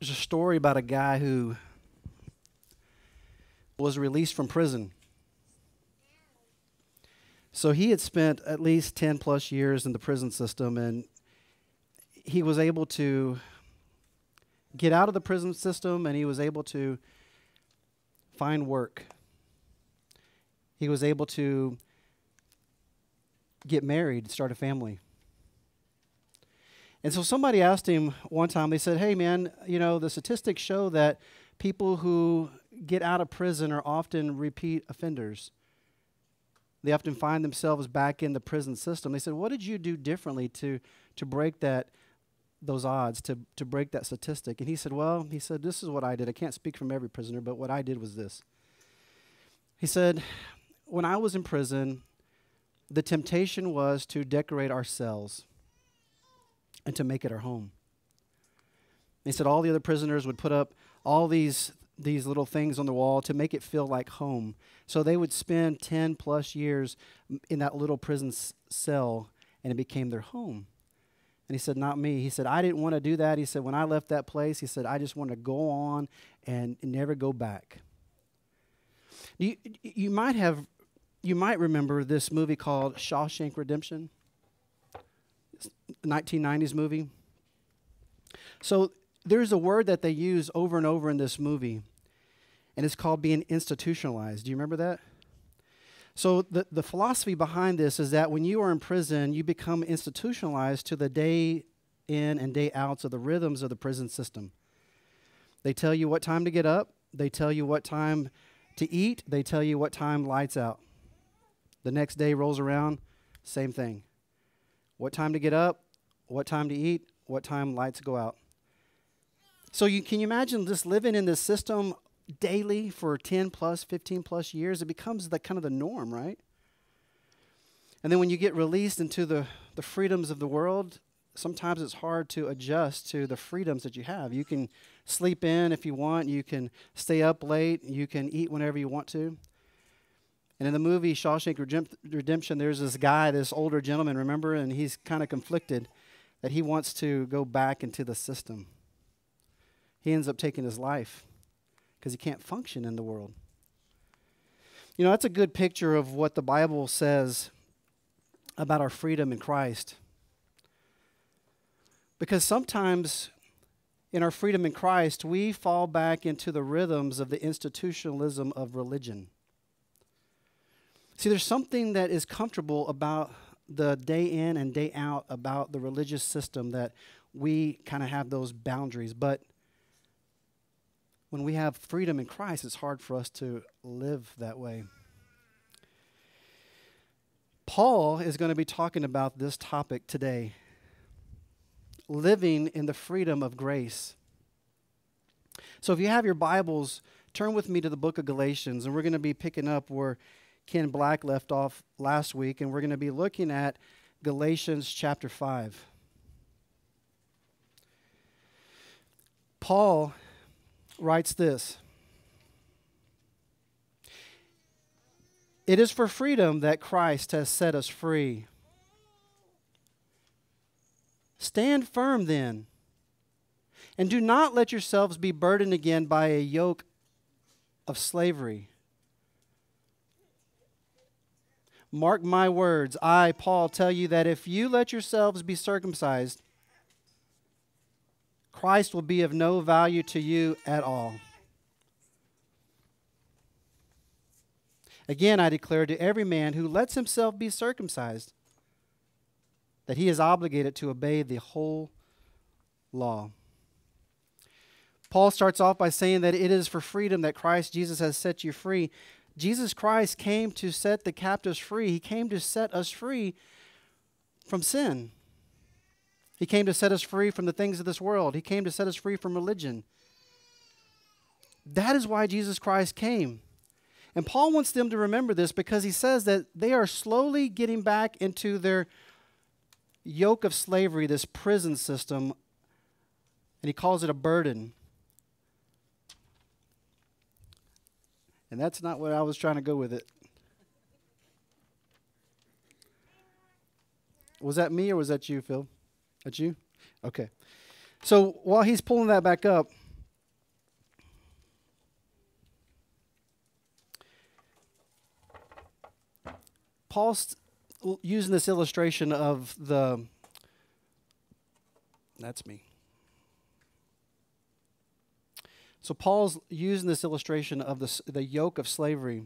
There's a story about a guy who was released from prison. So he had spent at least 10 plus years in the prison system, and he was able to get out of the prison system and he was able to find work. He was able to get married, start a family. And so somebody asked him one time, they said, Hey, man, you know, the statistics show that people who get out of prison are often repeat offenders. They often find themselves back in the prison system. They said, What did you do differently to, to break that, those odds, to, to break that statistic? And he said, Well, he said, This is what I did. I can't speak from every prisoner, but what I did was this. He said, When I was in prison, the temptation was to decorate our cells and to make it our home. He said all the other prisoners would put up all these these little things on the wall to make it feel like home. So they would spend 10 plus years in that little prison cell and it became their home. And he said, Not me. He said, I didn't want to do that. He said, When I left that place, he said, I just want to go on and never go back. You, you might have, you might remember this movie called Shawshank Redemption. 1990s movie. So there's a word that they use over and over in this movie, and it's called being institutionalized. Do you remember that? So the, the philosophy behind this is that when you are in prison, you become institutionalized to the day in and day outs of the rhythms of the prison system. They tell you what time to get up, they tell you what time to eat, they tell you what time lights out. The next day rolls around, same thing what time to get up, what time to eat, what time lights go out. So you can you imagine just living in this system daily for 10 plus, 15 plus years? It becomes the kind of the norm, right? And then when you get released into the, the freedoms of the world, sometimes it's hard to adjust to the freedoms that you have. You can sleep in if you want, you can stay up late, you can eat whenever you want to. And in the movie Shawshank Redemption, there's this guy, this older gentleman, remember? And he's kind of conflicted that he wants to go back into the system. He ends up taking his life because he can't function in the world. You know, that's a good picture of what the Bible says about our freedom in Christ. Because sometimes in our freedom in Christ, we fall back into the rhythms of the institutionalism of religion. See, there's something that is comfortable about the day in and day out about the religious system that we kind of have those boundaries. But when we have freedom in Christ, it's hard for us to live that way. Paul is going to be talking about this topic today living in the freedom of grace. So if you have your Bibles, turn with me to the book of Galatians, and we're going to be picking up where Ken Black left off last week, and we're going to be looking at Galatians chapter 5. Paul writes this It is for freedom that Christ has set us free. Stand firm then, and do not let yourselves be burdened again by a yoke of slavery. Mark my words. I, Paul, tell you that if you let yourselves be circumcised, Christ will be of no value to you at all. Again, I declare to every man who lets himself be circumcised that he is obligated to obey the whole law. Paul starts off by saying that it is for freedom that Christ Jesus has set you free. Jesus Christ came to set the captives free. He came to set us free from sin. He came to set us free from the things of this world. He came to set us free from religion. That is why Jesus Christ came. And Paul wants them to remember this because he says that they are slowly getting back into their yoke of slavery, this prison system, and he calls it a burden. And that's not what I was trying to go with it. Was that me or was that you, Phil? That you? Okay. So while he's pulling that back up, Paul's using this illustration of the. That's me. So Paul's using this illustration of the, the yoke of slavery.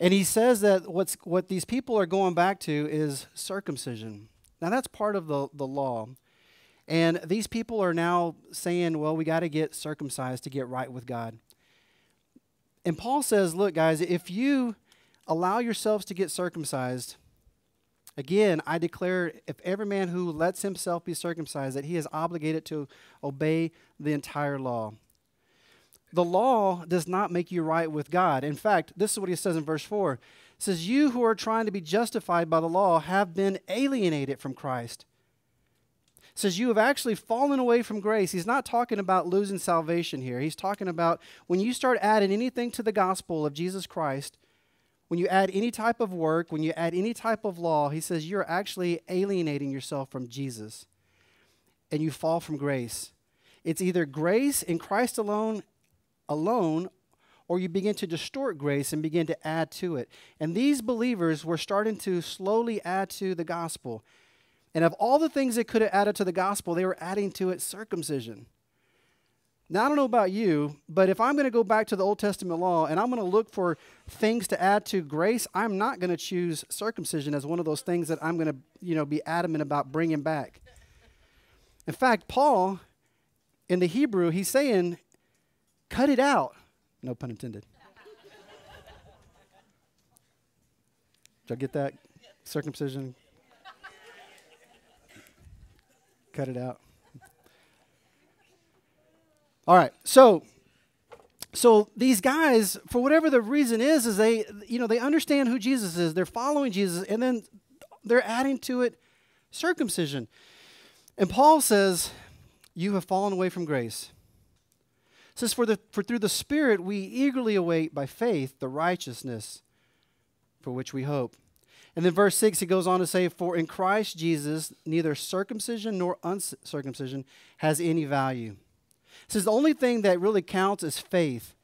And he says that what's, what these people are going back to is circumcision. Now, that's part of the, the law. And these people are now saying, well, we got to get circumcised to get right with God. And Paul says, look, guys, if you allow yourselves to get circumcised, again, I declare if every man who lets himself be circumcised, that he is obligated to obey the entire law. The law does not make you right with God. In fact, this is what he says in verse 4. It says, You who are trying to be justified by the law have been alienated from Christ. It says, You have actually fallen away from grace. He's not talking about losing salvation here. He's talking about when you start adding anything to the gospel of Jesus Christ, when you add any type of work, when you add any type of law, he says you're actually alienating yourself from Jesus and you fall from grace. It's either grace in Christ alone alone or you begin to distort grace and begin to add to it. And these believers were starting to slowly add to the gospel. And of all the things they could have added to the gospel, they were adding to it circumcision. Now, I don't know about you, but if I'm going to go back to the Old Testament law and I'm going to look for things to add to grace, I'm not going to choose circumcision as one of those things that I'm going to, you know, be adamant about bringing back. In fact, Paul, in the Hebrew, he's saying Cut it out. No pun intended. Did I get that? Circumcision. Cut it out. All right. So so these guys for whatever the reason is is they you know they understand who Jesus is. They're following Jesus and then they're adding to it circumcision. And Paul says, "You have fallen away from grace." Says, for, the, for through the Spirit we eagerly await by faith the righteousness for which we hope. And then verse 6, he goes on to say, For in Christ Jesus, neither circumcision nor uncircumcision has any value. It says the only thing that really counts is faith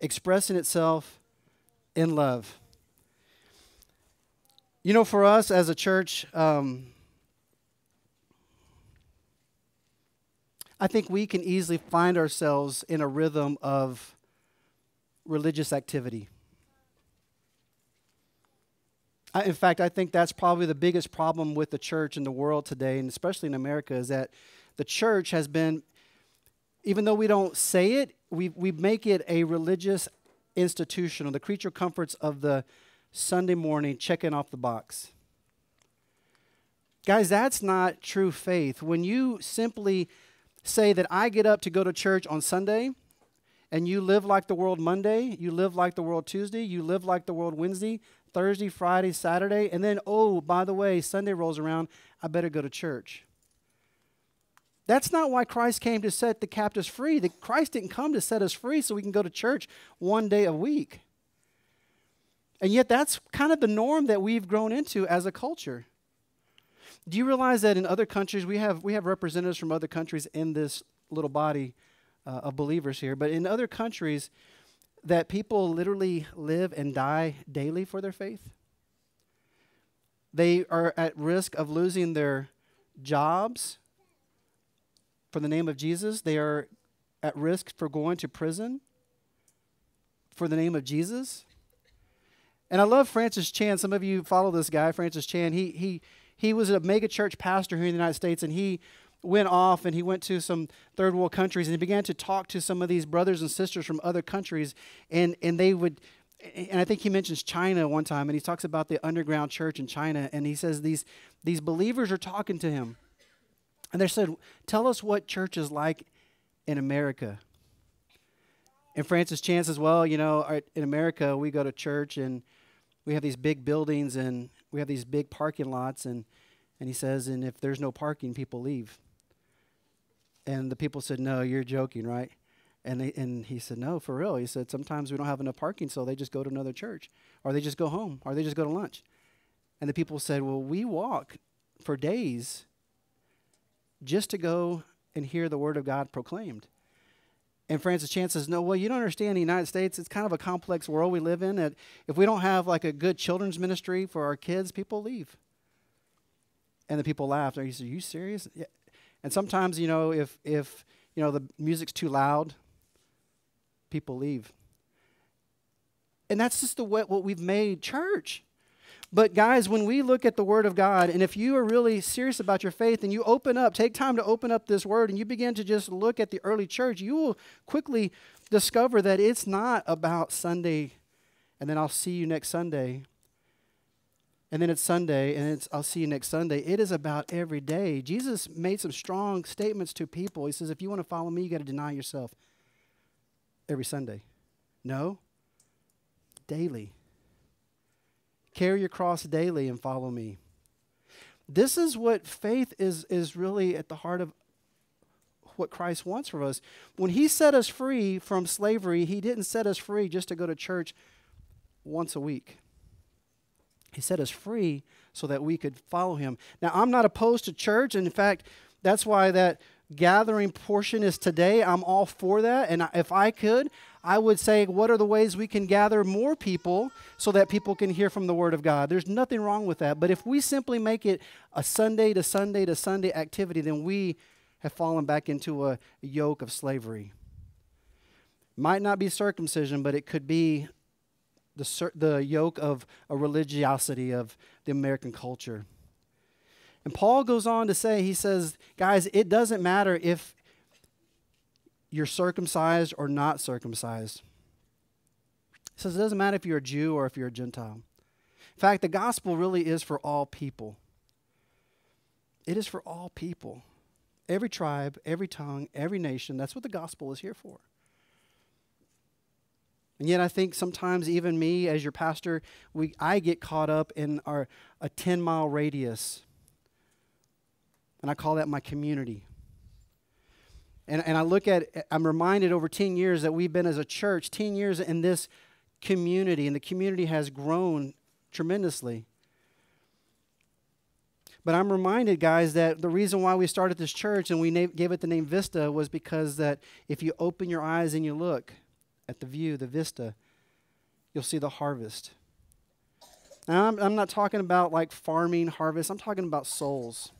expressing itself in love. You know, for us as a church, um, I think we can easily find ourselves in a rhythm of religious activity. I, in fact, I think that's probably the biggest problem with the church in the world today, and especially in America, is that the church has been, even though we don't say it, we, we make it a religious institution, or the creature comforts of the Sunday morning checking off the box. Guys, that's not true faith. When you simply say that I get up to go to church on Sunday and you live like the world Monday, you live like the world Tuesday, you live like the world Wednesday, Thursday, Friday, Saturday, and then, oh, by the way, Sunday rolls around, I better go to church. That's not why Christ came to set the captives free. The, Christ didn't come to set us free so we can go to church one day a week. And yet, that's kind of the norm that we've grown into as a culture. Do you realize that in other countries, we have, we have representatives from other countries in this little body uh, of believers here, but in other countries, that people literally live and die daily for their faith? They are at risk of losing their jobs for the name of Jesus. They are at risk for going to prison for the name of Jesus. And I love Francis Chan. Some of you follow this guy, Francis Chan. He, he, he was a mega church pastor here in the United States, and he went off and he went to some third world countries and he began to talk to some of these brothers and sisters from other countries, and and they would. And I think he mentions China one time, and he talks about the underground church in China, and he says these these believers are talking to him, and they said, "Tell us what church is like in America." And Francis Chan says, "Well, you know, in America, we go to church and we have these big buildings and we have these big parking lots and and he says and if there's no parking people leave. And the people said no you're joking right? And they, and he said no for real. He said sometimes we don't have enough parking so they just go to another church or they just go home or they just go to lunch. And the people said well we walk for days just to go and hear the word of god proclaimed And Francis Chan says, No, well, you don't understand the United States. It's kind of a complex world we live in. That if we don't have like a good children's ministry for our kids, people leave. And the people laughed. Are you serious? Yeah. And sometimes, you know, if, if you know, the music's too loud, people leave. And that's just the way, what we've made church. But guys, when we look at the Word of God, and if you are really serious about your faith and you open up, take time to open up this Word and you begin to just look at the early church, you will quickly discover that it's not about Sunday and then I'll see you next Sunday. And then it's Sunday and it's I'll see you next Sunday. It is about every day. Jesus made some strong statements to people. He says, if you want to follow me, you got to deny yourself every Sunday. No, daily. Carry your cross daily and follow me. This is what faith is, is really at the heart of what Christ wants for us. When He set us free from slavery, He didn't set us free just to go to church once a week. He set us free so that we could follow Him. Now, I'm not opposed to church. And in fact, that's why that gathering portion is today. I'm all for that. And if I could, I would say, what are the ways we can gather more people so that people can hear from the Word of God? There's nothing wrong with that. But if we simply make it a Sunday to Sunday to Sunday activity, then we have fallen back into a yoke of slavery. Might not be circumcision, but it could be the, the yoke of a religiosity of the American culture. And Paul goes on to say, he says, guys, it doesn't matter if you're circumcised or not circumcised. He says it doesn't matter if you're a Jew or if you're a Gentile. In fact, the gospel really is for all people. It is for all people. Every tribe, every tongue, every nation. That's what the gospel is here for. And yet, I think sometimes, even me as your pastor, we, I get caught up in our, a 10 mile radius. And I call that my community. And, and I look at, I'm reminded over 10 years that we've been as a church, 10 years in this community, and the community has grown tremendously. But I'm reminded, guys, that the reason why we started this church and we gave it the name Vista was because that if you open your eyes and you look at the view, the vista, you'll see the harvest. Now, I'm, I'm not talking about like farming harvest, I'm talking about souls.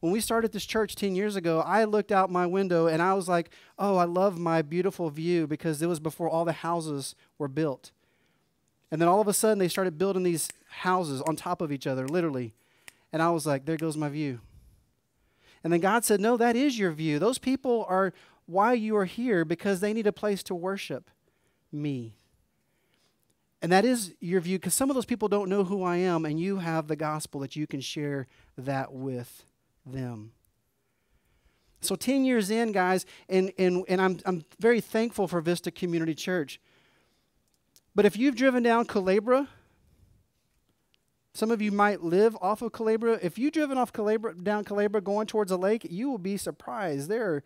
When we started this church 10 years ago, I looked out my window and I was like, oh, I love my beautiful view because it was before all the houses were built. And then all of a sudden, they started building these houses on top of each other, literally. And I was like, there goes my view. And then God said, no, that is your view. Those people are why you are here because they need a place to worship me. And that is your view because some of those people don't know who I am, and you have the gospel that you can share that with them. So 10 years in, guys, and, and, and I'm, I'm very thankful for Vista Community Church. But if you've driven down Culebra, some of you might live off of Culebra. If you've driven off Culebra, down Culebra going towards a lake, you will be surprised. There are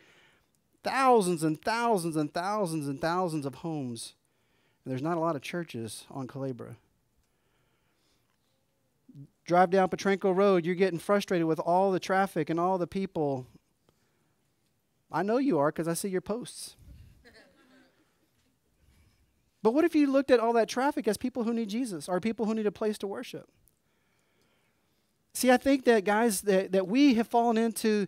thousands and thousands and thousands and thousands of homes. And there's not a lot of churches on Culebra drive down Potranco Road, you're getting frustrated with all the traffic and all the people. I know you are because I see your posts. but what if you looked at all that traffic as people who need Jesus or people who need a place to worship? See, I think that, guys, that, that we have fallen into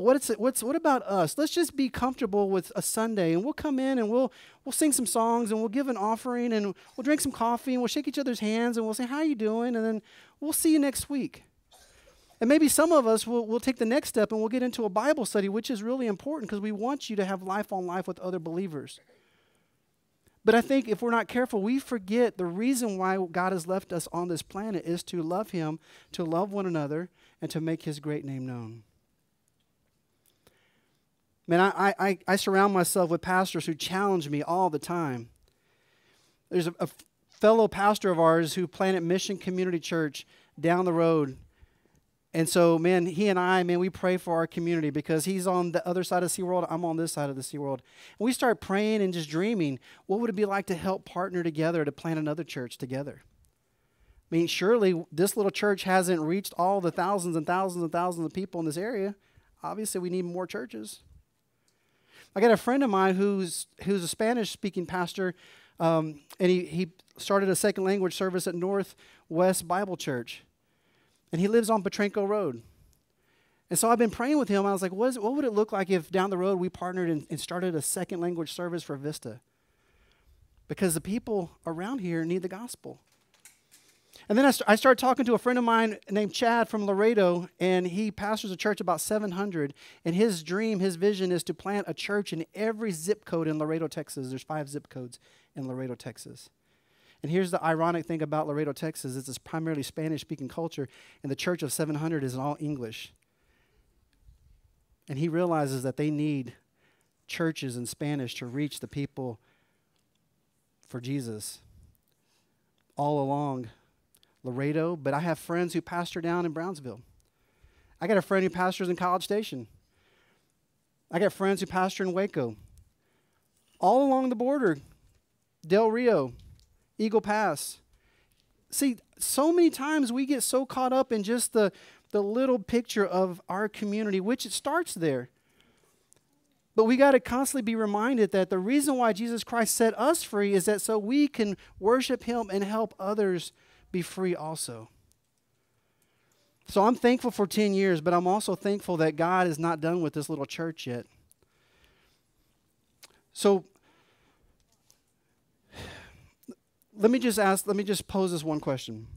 what's what's what about us? Let's just be comfortable with a Sunday, and we'll come in and we'll we'll sing some songs, and we'll give an offering, and we'll drink some coffee, and we'll shake each other's hands, and we'll say, "How you doing?" And then we'll see you next week. And maybe some of us will will take the next step, and we'll get into a Bible study, which is really important because we want you to have life on life with other believers. But I think if we're not careful, we forget the reason why God has left us on this planet is to love Him, to love one another, and to make His great name known. Man, I, I, I surround myself with pastors who challenge me all the time. There's a, a fellow pastor of ours who planted Mission Community Church down the road. And so, man, he and I, man, we pray for our community because he's on the other side of SeaWorld. I'm on this side of the SeaWorld. And we start praying and just dreaming what would it be like to help partner together to plant another church together? I mean, surely this little church hasn't reached all the thousands and thousands and thousands of people in this area. Obviously, we need more churches. I got a friend of mine who's who's a Spanish speaking pastor, um, and he, he started a second language service at Northwest Bible Church. And he lives on Potranco Road. And so I've been praying with him. I was like, what, is, what would it look like if down the road we partnered and, and started a second language service for Vista? Because the people around here need the gospel. And then I, st- I started talking to a friend of mine named Chad from Laredo, and he pastors a church about 700. And his dream, his vision is to plant a church in every zip code in Laredo, Texas. There's five zip codes in Laredo, Texas. And here's the ironic thing about Laredo, Texas: it's a primarily Spanish-speaking culture, and the church of 700 is all English. And he realizes that they need churches in Spanish to reach the people for Jesus all along Laredo, but I have friends who pastor down in Brownsville. I got a friend who pastors in College Station. I got friends who pastor in Waco. All along the border, Del Rio, Eagle Pass. See, so many times we get so caught up in just the, the little picture of our community, which it starts there. But we got to constantly be reminded that the reason why Jesus Christ set us free is that so we can worship Him and help others be free also. So I'm thankful for 10 years, but I'm also thankful that God is not done with this little church yet. So let me just ask, let me just pose this one question.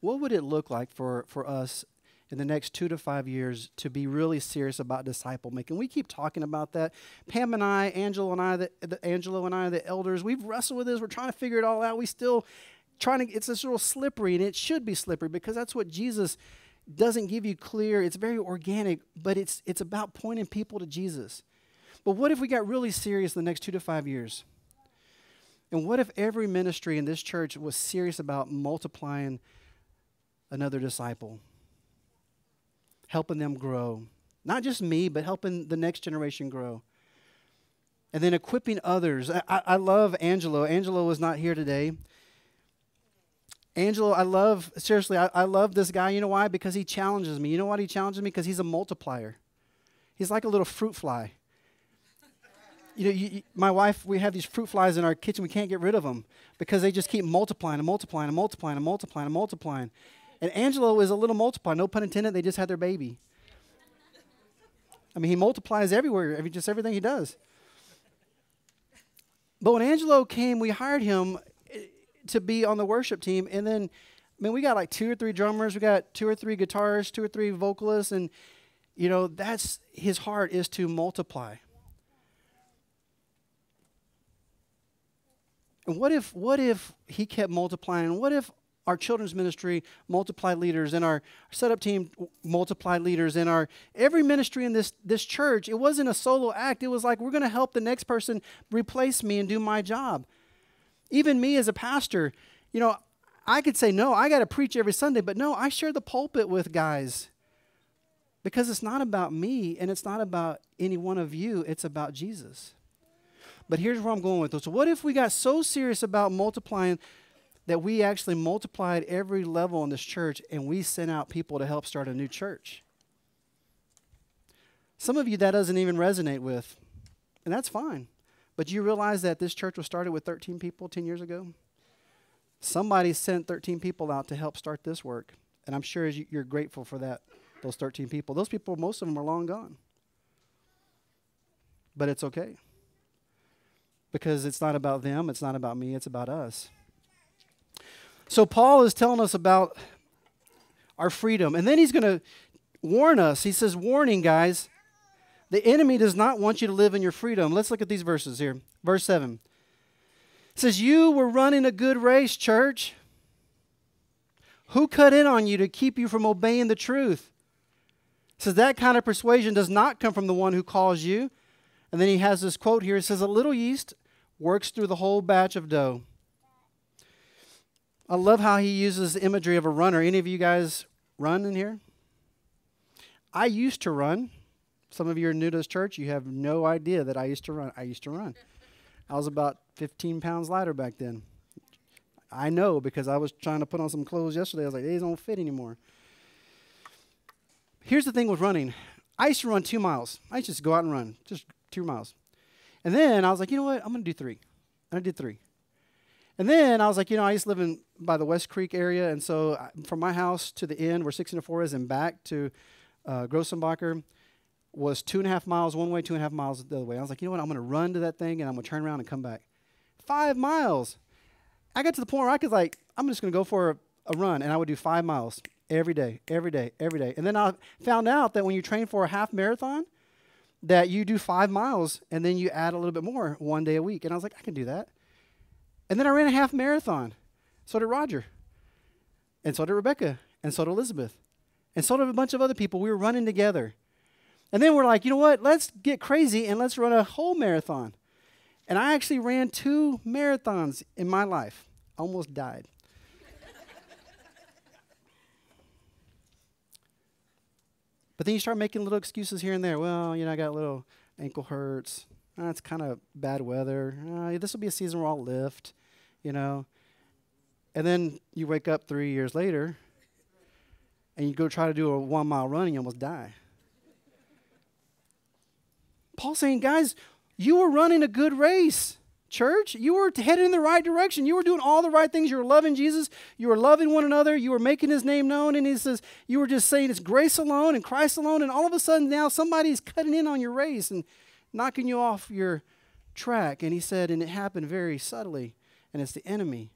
What would it look like for, for us in the next two to five years to be really serious about disciple making. We keep talking about that. Pam and I, Angelo and I, the, the, Angelo and I, the elders, we've wrestled with this. We're trying to figure it all out. We still trying to. It's this little slippery, and it should be slippery because that's what Jesus doesn't give you clear. It's very organic, but it's it's about pointing people to Jesus. But what if we got really serious the next two to five years? And what if every ministry in this church was serious about multiplying another disciple? Helping them grow. Not just me, but helping the next generation grow. And then equipping others. I, I love Angelo. Angelo was not here today. Angelo, I love, seriously, I, I love this guy. You know why? Because he challenges me. You know why he challenges me? Because he's a multiplier. He's like a little fruit fly. You know, you, you, my wife, we have these fruit flies in our kitchen. We can't get rid of them because they just keep multiplying and multiplying and multiplying and multiplying and multiplying. And Angelo is a little multiplier. No pun intended. They just had their baby. I mean, he multiplies everywhere, every, just everything he does. But when Angelo came, we hired him eh, to be on the worship team. And then, I mean, we got like two or three drummers, we got two or three guitarists, two or three vocalists. And, you know, that's his heart is to multiply. And what if, what if he kept multiplying? What if our children's ministry multiplied leaders and our setup team multiplied leaders and our every ministry in this this church it wasn't a solo act. It was like we're going to help the next person replace me and do my job. Even me as a pastor you know i could say no i got to preach every sunday but no i share the pulpit with guys. Because it's not about me and it's not about any one of you it's about jesus. But here's where i'm going with this. What if we got so serious about multiplying that we actually multiplied every level in this church and we sent out people to help start a new church. Some of you that doesn't even resonate with, and that's fine. But you realize that this church was started with 13 people 10 years ago? Somebody sent 13 people out to help start this work. And I'm sure you're grateful for that, those 13 people. Those people, most of them are long gone. But it's okay. Because it's not about them, it's not about me, it's about us. So Paul is telling us about our freedom. And then he's going to warn us. He says, Warning, guys, the enemy does not want you to live in your freedom. Let's look at these verses here. Verse 7 it says, You were running a good race, church. Who cut in on you to keep you from obeying the truth? It says, That kind of persuasion does not come from the one who calls you. And then he has this quote here. It says, A little yeast works through the whole batch of dough. I love how he uses the imagery of a runner. Any of you guys run in here? I used to run. Some of you are new to this church. You have no idea that I used to run. I used to run. I was about 15 pounds lighter back then. I know because I was trying to put on some clothes yesterday. I was like, these don't fit anymore. Here's the thing with running I used to run two miles. I used to just go out and run, just two miles. And then I was like, you know what? I'm going to do three. And I did three. And then I was like, you know, I used to live in by the West Creek area, and so I, from my house to the end where 604 is, and back to uh, Grossenbacher was two and a half miles one way, two and a half miles the other way. I was like, you know what? I'm going to run to that thing, and I'm going to turn around and come back. Five miles. I got to the point where I could like, I'm just going to go for a, a run, and I would do five miles every day, every day, every day. And then I found out that when you train for a half marathon, that you do five miles and then you add a little bit more one day a week. And I was like, I can do that. And then I ran a half marathon. So did Roger. And so did Rebecca. And so did Elizabeth. And so did a bunch of other people. We were running together. And then we're like, you know what? Let's get crazy and let's run a whole marathon. And I actually ran two marathons in my life. Almost died. but then you start making little excuses here and there. Well, you know, I got a little ankle hurts. Oh, it's kind of bad weather. Uh, this will be a season where I'll lift you know. And then you wake up three years later and you go try to do a one mile run and you almost die. Paul's saying, guys, you were running a good race, church. You were headed in the right direction. You were doing all the right things. You were loving Jesus. You were loving one another. You were making his name known. And he says, you were just saying it's grace alone and Christ alone. And all of a sudden now somebody's cutting in on your race and knocking you off your track. And he said, and it happened very subtly and it's the enemy.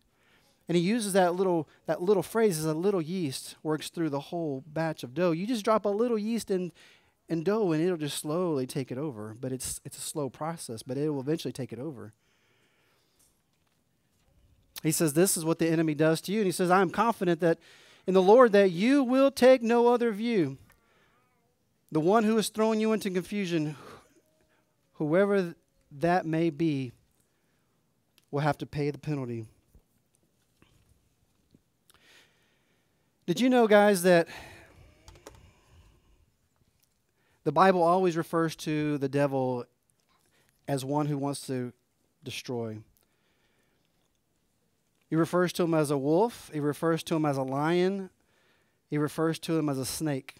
And he uses that little that little phrase as a little yeast works through the whole batch of dough. You just drop a little yeast in in dough and it'll just slowly take it over. But it's it's a slow process, but it will eventually take it over. He says, This is what the enemy does to you. And he says, I am confident that in the Lord that you will take no other view. The one who is throwing you into confusion, whoever that may be, will have to pay the penalty. Did you know, guys, that the Bible always refers to the devil as one who wants to destroy? He refers to him as a wolf, he refers to him as a lion, he refers to him as a snake.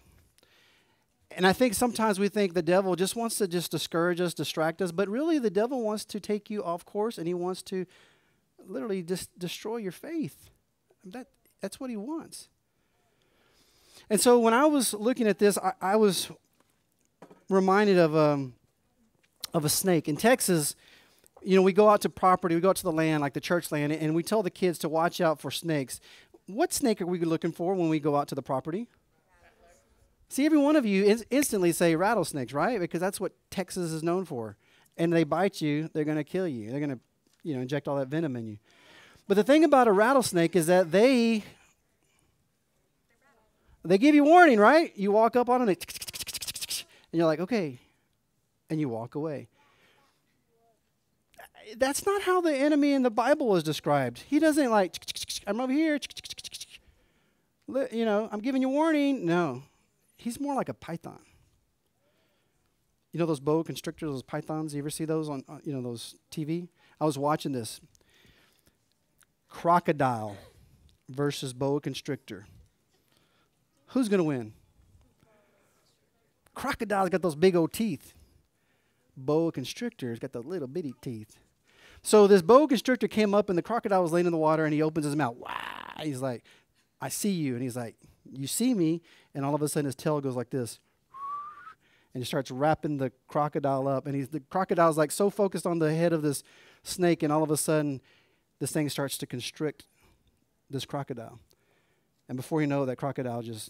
And I think sometimes we think the devil just wants to just discourage us, distract us, but really the devil wants to take you off course and he wants to literally just destroy your faith. That, that's what he wants. And so when I was looking at this, I, I was reminded of, um, of a snake. In Texas, you know, we go out to property, we go out to the land, like the church land, and we tell the kids to watch out for snakes. What snake are we looking for when we go out to the property? See, every one of you is instantly say rattlesnakes, right? Because that's what Texas is known for. And they bite you, they're going to kill you. They're going to, you know, inject all that venom in you. But the thing about a rattlesnake is that they they give you warning, right? You walk up on it and you're like, "Okay." And you walk away. That's not how the enemy in the Bible is described. He doesn't like I'm over here. You know, I'm giving you warning. No he's more like a python. You know those boa constrictors, those pythons? You ever see those on, you know, those TV? I was watching this. Crocodile versus boa constrictor. Who's going to win? Crocodile's got those big old teeth. Boa constrictor's got the little bitty teeth. So this boa constrictor came up and the crocodile was laying in the water and he opens his mouth. Wow. He's like, I see you. And he's like, You see me? and all of a sudden his tail goes like this and he starts wrapping the crocodile up and he's the crocodile's like so focused on the head of this snake and all of a sudden this thing starts to constrict this crocodile. And before you know it, that crocodile just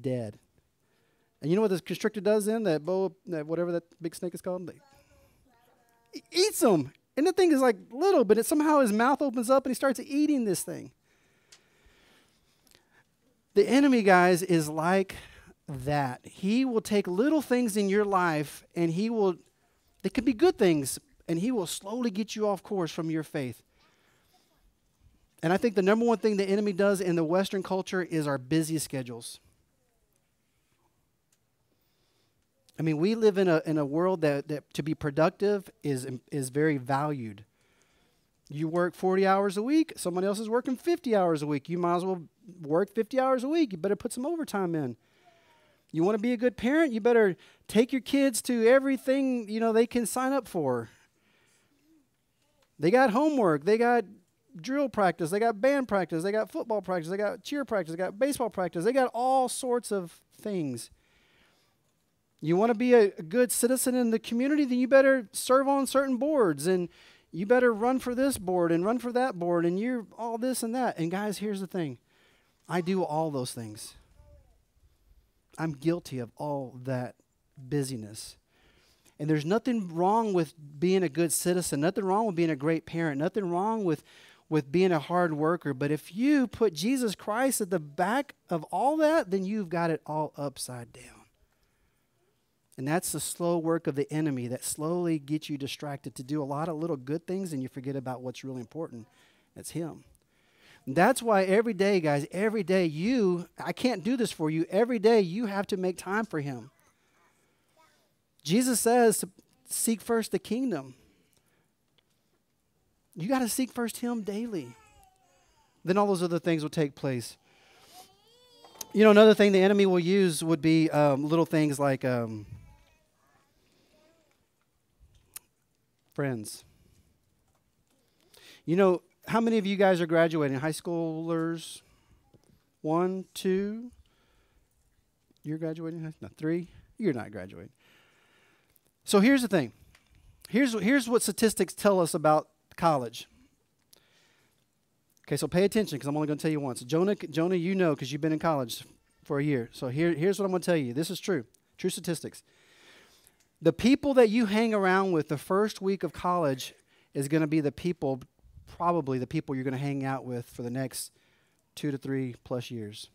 dead. And you know what this constrictor does then? That boa that whatever that big snake is called? He eats them and the thing is like little but it somehow his mouth opens up and he starts eating this thing the enemy, guys, is like that. He will take little things in your life and he will, they could be good things, and he will slowly get you off course from your faith. And I think the number one thing the enemy does in the Western culture is our busy schedules. I mean, we live in a, in a world that, that to be productive is, is very valued. You work 40 hours a week, someone else is working 50 hours a week. You might as well work 50 hours a week. You better put some overtime in. You want to be a good parent? You better take your kids to everything, you know, they can sign up for. They got homework, they got drill practice, they got band practice, they got football practice, they got cheer practice, they got baseball practice, they got all sorts of things. You want to be a, a good citizen in the community, then you better serve on certain boards and you better run for this board and run for that board and you're all this and that. And guys, here's the thing I do all those things. I'm guilty of all that busyness. And there's nothing wrong with being a good citizen, nothing wrong with being a great parent, nothing wrong with, with being a hard worker. But if you put Jesus Christ at the back of all that, then you've got it all upside down. And that's the slow work of the enemy that slowly gets you distracted to do a lot of little good things and you forget about what's really important. It's Him. That's why every day, guys, every day you, I can't do this for you. Every day you have to make time for Him. Jesus says to seek first the kingdom. You got to seek first Him daily. Then all those other things will take place. You know, another thing the enemy will use would be um, little things like um, friends. You know, how many of you guys are graduating? High schoolers? One, two? You're graduating? No, three? You're not graduating. So here's the thing. Here's, here's what statistics tell us about college. Okay, so pay attention because I'm only going to tell you once. Jonah, Jonah, you know because you've been in college for a year. So here, here's what I'm going to tell you. This is true. True statistics. The people that you hang around with the first week of college is going to be the people, probably the people you're going to hang out with for the next two to three plus years.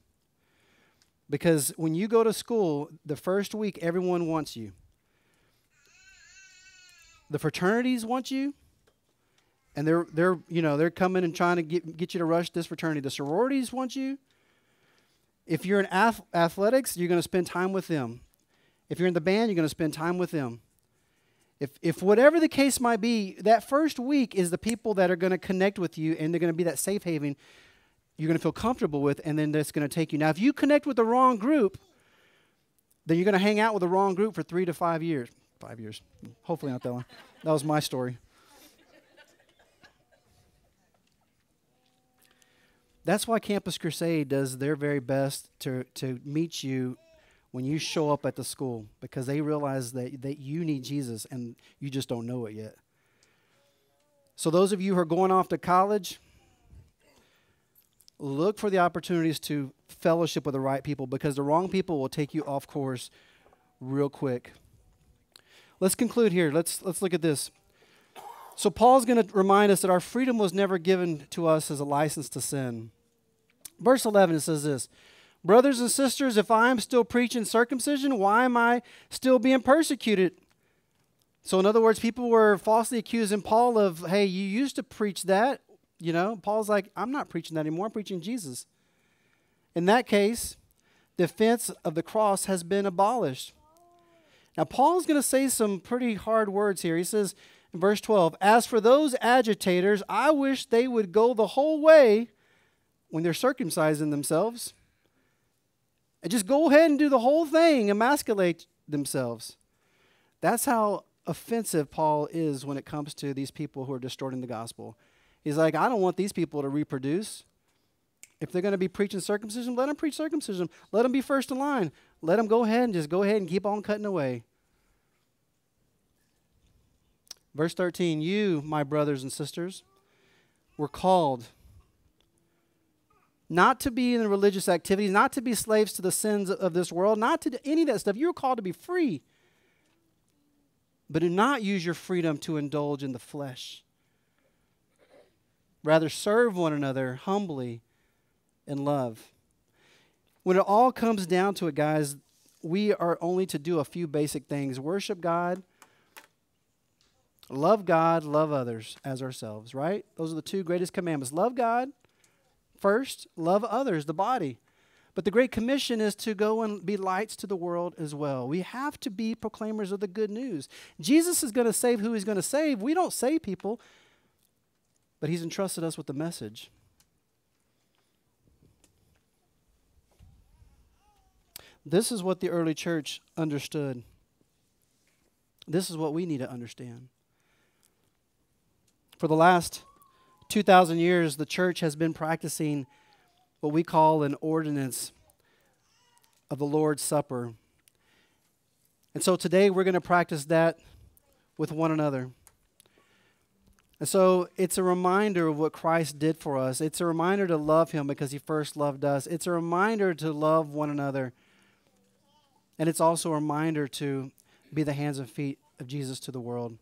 Because when you go to school, the first week, everyone wants you. The fraternities want you, and they're they're you know they're coming and trying to get get you to rush this fraternity. The sororities want you. If you're in ath- athletics, you're going to spend time with them. If you're in the band, you're going to spend time with them. If, if whatever the case might be, that first week is the people that are going to connect with you and they're going to be that safe haven you're going to feel comfortable with, and then that's going to take you. Now, if you connect with the wrong group, then you're going to hang out with the wrong group for three to five years. Five years. Hopefully not that long. That was my story. That's why Campus Crusade does their very best to, to meet you when you show up at the school because they realize that, that you need Jesus and you just don't know it yet. So, those of you who are going off to college, look for the opportunities to fellowship with the right people because the wrong people will take you off course real quick. Let's conclude here. Let's, let's look at this. So, Paul's going to remind us that our freedom was never given to us as a license to sin. Verse 11 it says this Brothers and sisters, if I am still preaching circumcision, why am I still being persecuted? So, in other words, people were falsely accusing Paul of, hey, you used to preach that. You know, Paul's like, I'm not preaching that anymore. I'm preaching Jesus. In that case, defense of the cross has been abolished. Now, Paul's going to say some pretty hard words here. He says in verse 12, As for those agitators, I wish they would go the whole way when they're circumcising themselves and just go ahead and do the whole thing, emasculate themselves. That's how offensive Paul is when it comes to these people who are distorting the gospel. He's like, I don't want these people to reproduce. If they're going to be preaching circumcision, let them preach circumcision. Let them be first in line. Let them go ahead and just go ahead and keep on cutting away. Verse 13 You, my brothers and sisters, were called not to be in religious activities, not to be slaves to the sins of this world, not to do any of that stuff. You're called to be free. But do not use your freedom to indulge in the flesh. Rather, serve one another humbly in love. When it all comes down to it, guys, we are only to do a few basic things worship God, love God, love others as ourselves, right? Those are the two greatest commandments. Love God First, love others, the body. But the Great Commission is to go and be lights to the world as well. We have to be proclaimers of the good news. Jesus is going to save who he's going to save. We don't save people, but he's entrusted us with the message. This is what the early church understood. This is what we need to understand. For the last 2,000 years, the church has been practicing what we call an ordinance of the Lord's Supper. And so today we're going to practice that with one another. And so it's a reminder of what Christ did for us. It's a reminder to love Him because He first loved us. It's a reminder to love one another. And it's also a reminder to be the hands and feet of Jesus to the world.